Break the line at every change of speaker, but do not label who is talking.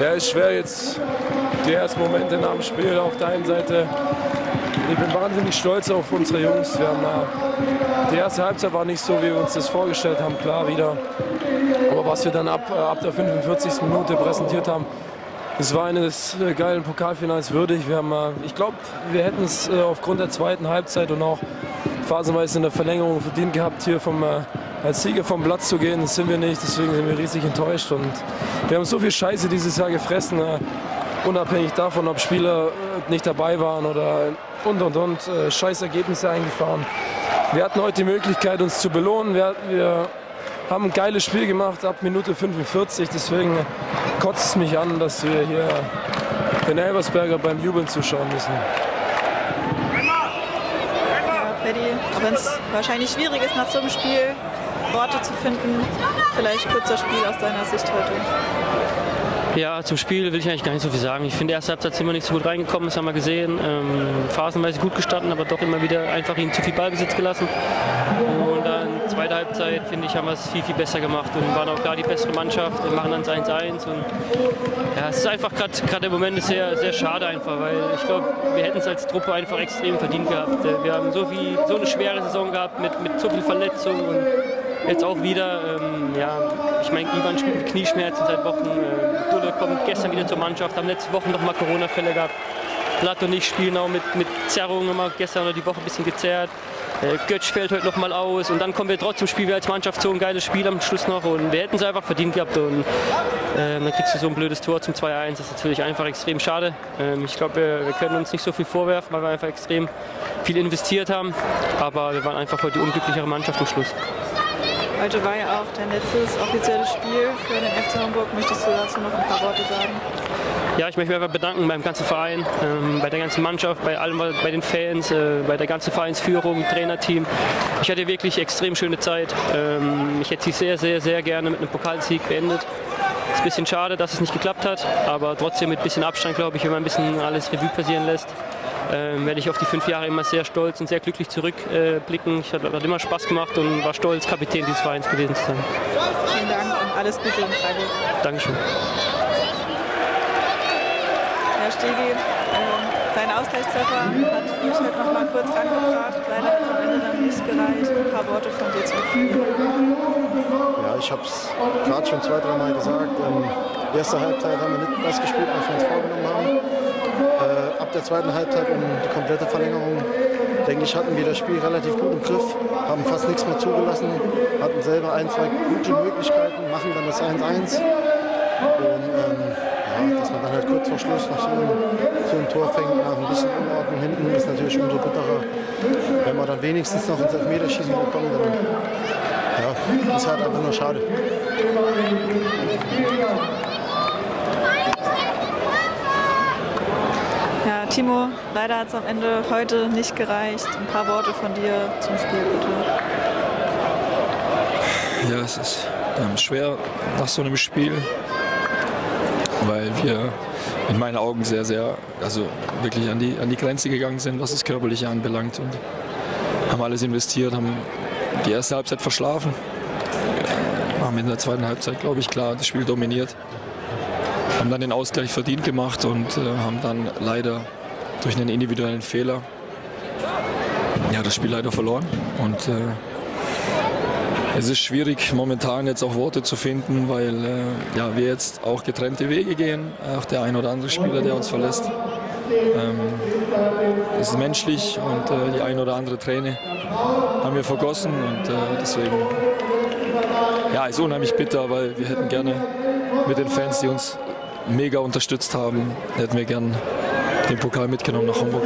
Ja, ist schwer jetzt die ersten Momente nach dem Spiel auf der einen Seite. Ich bin wahnsinnig stolz auf unsere Jungs. Wir haben, äh, die erste Halbzeit war nicht so, wie wir uns das vorgestellt haben, klar wieder. Aber was wir dann ab, äh, ab der 45. Minute präsentiert haben, das war eines äh, geilen Pokalfinals würdig. Wir haben, äh, ich glaube, wir hätten es äh, aufgrund der zweiten Halbzeit und auch phasenweise in der Verlängerung verdient gehabt, hier vom, äh, als Sieger vom Platz zu gehen. Das sind wir nicht, deswegen sind wir riesig enttäuscht. Und wir haben so viel Scheiße dieses Jahr gefressen, unabhängig davon, ob Spieler äh, nicht dabei waren oder und und und äh, scheiß Ergebnisse eingefahren. Wir hatten heute die Möglichkeit, uns zu belohnen. Wir, wir haben ein geiles Spiel gemacht ab Minute 45. Deswegen kotzt es mich an, dass wir hier den Elversberger beim Jubeln zuschauen müssen.
Auch wenn es wahrscheinlich schwierig ist, nach so einem Spiel Worte zu finden, vielleicht kurzer Spiel aus deiner Sicht heute.
Ja, zum Spiel will ich eigentlich gar nicht so viel sagen. Ich finde, erste Halbzeit sind wir nicht so gut reingekommen, das haben wir gesehen. Ähm, phasenweise gut gestanden, aber doch immer wieder einfach ihnen zu viel Ballbesitz gelassen. Und dann zweite Halbzeit, finde ich, haben wir es viel, viel besser gemacht und waren auch klar die bessere Mannschaft. Wir machen dann 1-1 und ja, es ist einfach gerade im Moment sehr, sehr schade einfach, weil ich glaube, wir hätten es als Truppe einfach extrem verdient gehabt. Wir haben so, viel, so eine schwere Saison gehabt mit, mit so viel Verletzungen jetzt auch wieder, ähm, ja, ich meine, Ivan spielt mit Knieschmerzen seit Wochen. Äh, Dulle kommt gestern wieder zur Mannschaft, haben letzte Woche noch mal Corona-Fälle gehabt. Blatt und ich spielen auch mit, mit Zerrungen immer gestern oder die Woche ein bisschen gezerrt. Äh, Götsch fällt heute noch mal aus und dann kommen wir trotzdem spielen wir als Mannschaft so ein geiles Spiel am Schluss noch und wir hätten es einfach verdient gehabt und ähm, dann kriegst du so ein blödes Tor zum 2-1. Das ist natürlich einfach extrem schade. Ähm, ich glaube, wir, wir können uns nicht so viel vorwerfen, weil wir einfach extrem viel investiert haben, aber wir waren einfach heute die unglücklichere Mannschaft am Schluss.
Heute war ja auch dein letztes offizielles Spiel für den FC Hamburg. Möchtest du dazu noch ein paar Worte sagen?
Ja, ich möchte mich einfach bedanken beim ganzen Verein, ähm, bei der ganzen Mannschaft, bei allem, bei den Fans, äh, bei der ganzen Vereinsführung, Trainerteam. Ich hatte wirklich extrem schöne Zeit. Ähm, ich hätte sie sehr, sehr, sehr gerne mit einem Pokalsieg beendet. Ist ein bisschen schade, dass es nicht geklappt hat, aber trotzdem mit ein bisschen Abstand, glaube ich, wenn man ein bisschen alles Revue passieren lässt, ähm, werde ich auf die fünf Jahre immer sehr stolz und sehr glücklich zurückblicken. ich hat, hat immer Spaß gemacht und war stolz, Kapitän dieses Vereins gewesen zu sein.
Vielen Dank und alles Gute in Freiburg.
Dankeschön.
Herr Stegi, ähm, dein Ausgleichstreffer hat mich noch mal kurz rangebracht. Leider hat es am Ende dann nicht gereicht. Ein paar Worte von dir Spiel.
Ja, ich habe es gerade schon zwei, dreimal gesagt. Ähm, erste Halbzeit haben wir nicht das gespielt, was wir uns vorgenommen haben. Äh, ab der zweiten Halbzeit und die komplette Verlängerung, denke ich, hatten wir das Spiel relativ gut im Griff, haben fast nichts mehr zugelassen, hatten selber ein, zwei gute Möglichkeiten, machen dann das 1-1. Und ähm, ja, dass man dann halt kurz vor Schluss noch so ein, so ein Tor fängt, nach ein bisschen Unordnung hinten, ist natürlich umso bitterer. Wenn wir dann wenigstens noch ins Elfmeterschießen bekommen, dann ja, ist halt einfach nur schade.
Ja, Timo, leider hat es am Ende heute nicht gereicht. Ein paar Worte von dir zum Spiel, bitte.
Ja, es ist ähm, schwer nach so einem Spiel, weil wir in meinen Augen sehr, sehr, also wirklich an die, an die Grenze gegangen sind, was das Körperliche anbelangt und haben alles investiert, haben die erste Halbzeit verschlafen, haben in der zweiten Halbzeit, glaube ich, klar das Spiel dominiert, haben dann den Ausgleich verdient gemacht und äh, haben dann leider durch einen individuellen Fehler ja, das Spiel leider verloren und äh, es ist schwierig, momentan jetzt auch Worte zu finden, weil äh, ja, wir jetzt auch getrennte Wege gehen. Auch der ein oder andere Spieler, der uns verlässt. Ähm, ist menschlich und äh, die ein oder andere Träne haben wir vergossen. Und äh, deswegen ja, ist unheimlich bitter, weil wir hätten gerne mit den Fans, die uns mega unterstützt haben, hätten wir gern den Pokal mitgenommen nach Hamburg.